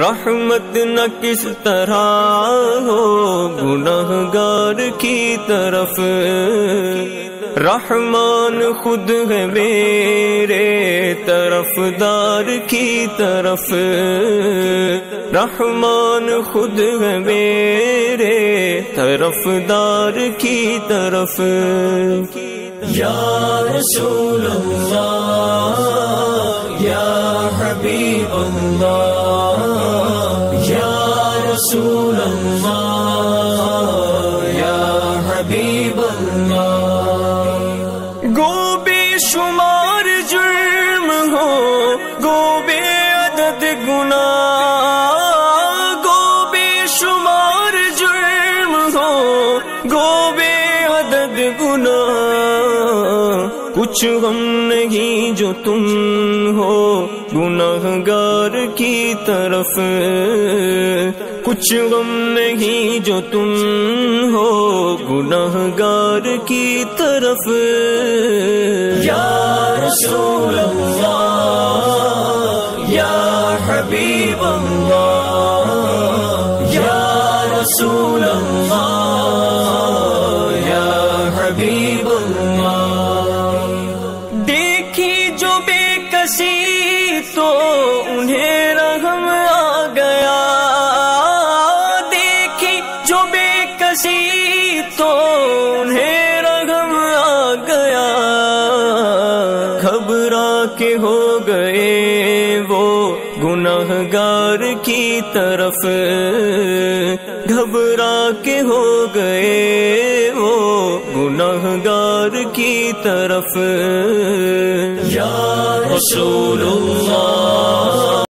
रहमत न किस तरह हो, गुनहगार की तरफ़। रहमान खुद है मेरे तरफदार की तरफ़। रहमान खुद है मेरे तरफदार की तरफ़। या रसूल अल्लाह या हबीब अल्लाह गो बेशुमार जुर्म हो गो बेअदद गुना। कुछ हम नहीं जो तुम हो, गुनाहगार की तरफ़। कुछ गम नहीं जो तुम हो, गुनाहगार की तरफ़। या हबीब अल्लाह या रसूल अल्लाह या हबीब अल्लाह देखी जो बेकसी तो उन्हें रहम आ गया। देखी जो बेकसी तो उन्हें रहम आ गया। घबरा के हो गए गुनाहगार की तरफ़ घबरा के हो गए वो गुनाहगार की तरफ़। या रसूल अल्लाह